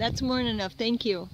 That's more than enough. Thank you.